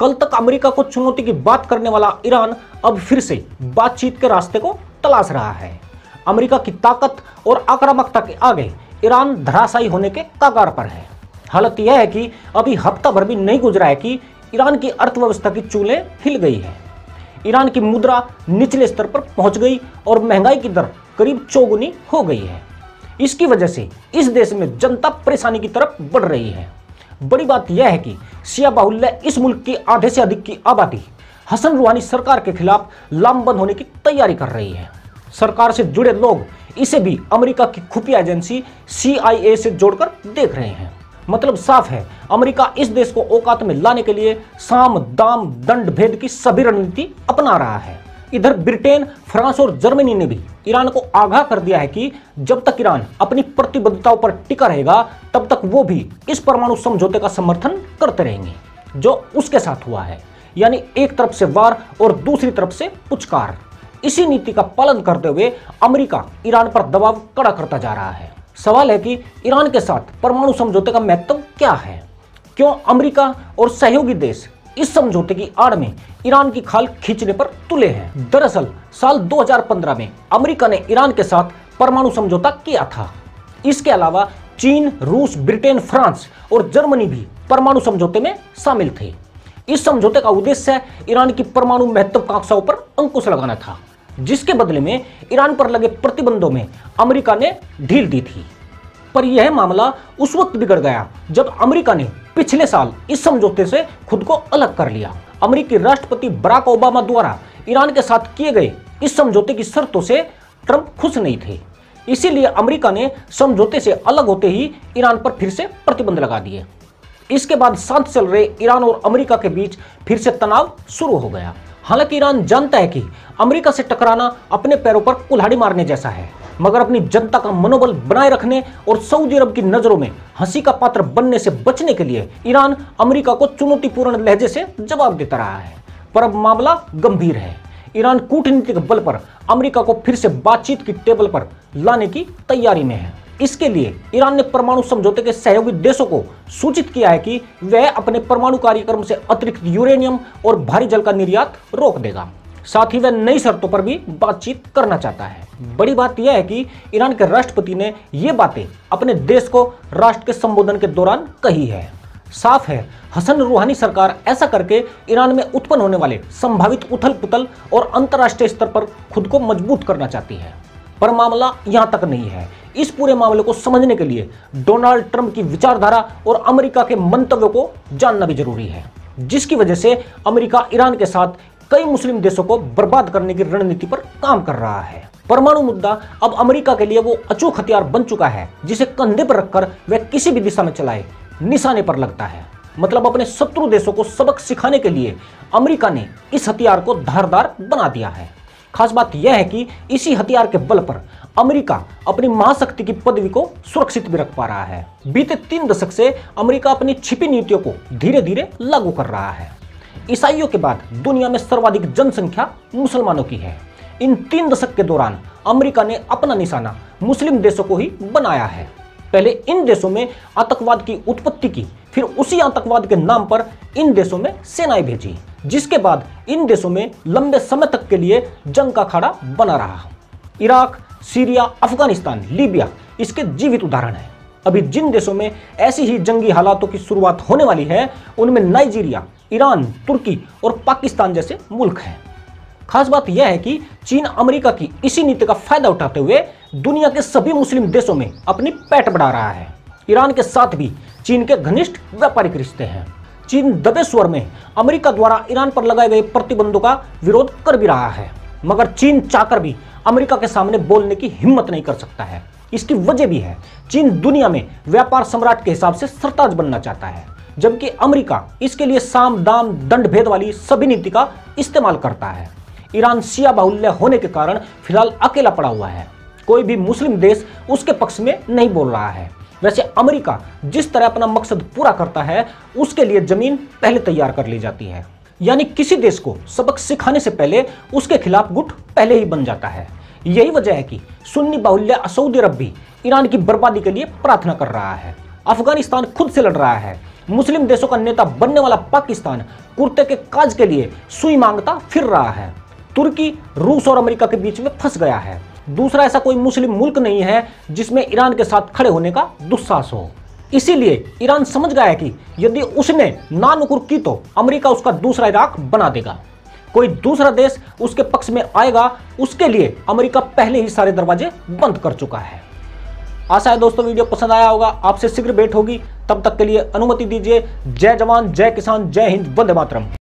कल तक अमेरिका को चुनौती की बात करने वाला ईरान अब फिर से बातचीत के रास्ते को तलाश रहा है। अमेरिका की ताकत और आक्रामकता के आगे ईरान धराशायी होने के कागार पर है। हालत यह है कि अभी हफ़्ता भर भी नहीं गुजरा है कि ईरान की अर्थव्यवस्था की चूलें हिल गई है। ईरान की मुद्रा निचले स्तर पर पहुँच गई और महँगाई की दर करीब चौगुनी हो गई है। इसकी वजह से इस देश में जनता परेशानी की तरफ़ बढ़ रही है। बड़ी बात यह है कि शिया बाहुल्य इस मुल्क की आधे से अधिक की आबादी, हसन रूहानी सरकार के खिलाफ लामबंद होने की तैयारी कर रही है। सरकार से जुड़े लोग इसे भी अमेरिका की खुफिया एजेंसी सीआईए से जोड़कर देख रहे हैं। मतलब साफ़ है, अमेरिका इस देश को औकात में लाने के लिए साम दाम दंड भेद की सभी रणनीति अपना रहा है। इधर ब्रिटेन, फ्रांस और जर्मनी ने भी ईरान को आगाह कर दिया है कि जब तक ईरान अपनी प्रतिबद्धताओं पर टिका रहेगा, तब तक वो भी इस परमाणु समझौते का समर्थन करते रहेंगे, जो उसके साथ हुआ है। यानी एक तरफ़ से वार और दूसरी तरफ़ से पुचकार। इसी नीति का पालन करते हुए अमेरिका ईरान पर दबाव कड़ा करता जा रहा है। सवाल है कि ईरान के साथ परमाणु समझौते का महत्व क्या है? क्यों अमेरिका और सहयोगी देश इस समझौते की आड़ में ईरान की खाल खींचने पर तुले हैं। दरअसल, साल 2015 में अमेरिका ने ईरान के साथ परमाणु समझौता किया था। इसके अलावा, चीन, रूस, ब्रिटेन, फ्रांस और जर्मनी भी परमाणु समझौते में शामिल थे। इस समझौते का उद्देश्य ईरान की परमाणु महत्वाकांक्षाओं पर अंकुश लगाना था, जिसके बदले में ईरान पर लगे प्रतिबंधों में अमेरिका ने ढील दी थी। पर यह मामला उस वक्त बिगड़ गया जब अमेरिका ने पिछले साल इस समझौते से खुद को अलग कर लिया। अमेरिकी राष्ट्रपति बराक ओबामा द्वारा ईरान के साथ किए गए इस समझौते की शर्तों से ट्रंप खुश नहीं थे। इसीलिए अमेरिका ने समझौते से अलग होते ही ईरान पर फिर से प्रतिबंध लगा दिए। इसके बाद शांत चल रहे ईरान और अमेरिका के बीच फिर से तनाव शुरू हो गया। हालाँकि ईरान जानता है कि अमेरिका से टकराना अपने पैरों पर कुल्हाड़ी मारने जैसा है। मगर अपनी जनता का मनोबल बनाए रखने और सऊदी अरब की नज़रों में हँसी का पात्र बनने से बचने के लिए ईरान अमेरिका को चुनौतीपूर्ण लहजे से जवाब देता रहा है। पर अब मामला गंभीर है। ईरान कूटनीतिक बल पर अमेरिका को फिर से बातचीत की टेबल पर लाने की तैयारी में है। इसके लिए ईरान ने परमाणु समझौते के सहयोगी देशों को सूचित किया है कि वह अपने परमाणु कार्यक्रम से अतिरिक्त यूरेनियम और भारी जल का निर्यात रोक देगा। साथ ही वह नई शर्तों पर भी बातचीत करना चाहता है। बड़ी बात यह है कि ईरान के राष्ट्रपति ने ये बातें अपने देश को राष्ट्र के संबोधन के दौरान कही है। साफ़ है, हसन रूहानी सरकार ऐसा करके ईरान में उत्पन्न होने वाले संभावित उथल पुथल और अंतर्राष्ट्रीय स्तर पर खुद को मज़बूत करना चाहती है। पर मामला यहाँ तक नहीं है। इस पूरे मामले को समझने के लिए डोनाल्ड ट्रंप की विचारधारा और अमेरिका के मंतव्यों को जानना भी ज़रूरी है, जिसकी वजह से अमेरिका ईरान के साथ कई मुस्लिम देशों को बर्बाद करने की रणनीति पर काम कर रहा है। परमाणु मुद्दा अब अमेरिका के लिए वो अचूक हथियार बन चुका है, जिसे कंधे पर रखकर वह किसी भी दिशा में चलाए, निशाने पर लगता है। मतलब अपने शत्रु देशों को सबक सिखाने के लिए अमेरिका ने इस हथियार को धारदार बना दिया है। खास बात यह है कि इसी हथियार के बल पर अमेरिका अपनी महाशक्ति की पदवी को सुरक्षित भी रख पा रहा है। बीते तीन दशक से अमेरिका अपनी छिपी नीतियों को धीरे धीरे लागू कर रहा है। ईसाइयों के बाद दुनिया में सर्वाधिक जनसंख्या मुसलमानों की है। इन तीन दशक के दौरान अमेरिका ने अपना निशाना मुस्लिम देशों को ही बनाया है। पहले इन देशों में आतंकवाद की उत्पत्ति की, फिर उसी आतंकवाद के नाम पर इन देशों में सेनाएँ भेजी, जिसके बाद इन देशों में लंबे समय तक के लिए जंग का खड़ा बना रहा। इराक, सीरिया, अफ़गानिस्तान, लीबिया इसके जीवित उदाहरण है। अभी जिन देशों में ऐसी ही जंगी हालातों की शुरुआत होने वाली है, उनमें नाइजीरिया ईरान, तुर्की और पाकिस्तान जैसे मुल्क हैं। खास बात यह है कि चीन अमेरिका की इसी नीति का फ़ायदा उठाते हुए दुनिया के सभी मुस्लिम देशों में अपनी पैट बढ़ा रहा है। ईरान के साथ भी चीन के घनिष्ठ व्यापारिक रिश्ते हैं। चीन दबे स्वर में अमेरिका द्वारा ईरान पर लगाए गए प्रतिबंधों का विरोध कर भी रहा है। मगर चीन चाहकर भी अमेरिका के सामने बोलने की हिम्मत नहीं कर सकता है। इसकी वजह भी है, चीन दुनिया में व्यापार सम्राट के हिसाब से सरताज बनना चाहता है। जबकि अमेरिका इसके लिए साम दाम दंड भेद वाली सभी नीति का इस्तेमाल करता है। ईरान शिया बाहुल्य होने के कारण फ़िलहाल अकेला पड़ा हुआ है। कोई भी मुस्लिम देश उसके पक्ष में नहीं बोल रहा है। वैसे अमेरिका जिस तरह अपना मकसद पूरा करता है, उसके लिए ज़मीन पहले तैयार कर ली जाती है। यानी किसी देश को सबक सिखाने से पहले उसके खिलाफ गुट पहले ही बन जाता है। यही वजह है कि सुन्नी बाहुल्य सऊदी अरब भी ईरान की बर्बादी के लिए प्रार्थना कर रहा है। अफ़गानिस्तान खुद से लड़ रहा है। मुस्लिम देशों का नेता बनने वाला पाकिस्तान कुर्ते के काज के लिए सुई माँगता फिर रहा है। तुर्की, रूस और अमेरिका के बीच में फंस गया है। दूसरा ऐसा कोई मुस्लिम मुल्क नहीं है जिसमें ईरान के साथ खड़े होने का दुस्साहस हो। इसीलिए ईरान समझ गया कि यदि उसने ना नुकुर की तो अमेरिका उसका दूसरा इराक बना देगा। कोई दूसरा देश उसके पक्ष में आएगा, उसके लिए अमेरिका पहले ही सारे दरवाजे बंद कर चुका है। आशा है दोस्तों वीडियो पसंद आया होगा। आपसे शीघ्र भेंट होगी। तब तक के लिए अनुमति दीजिए। जय जवान, जय किसान, जय हिंद, वंदे मातरम।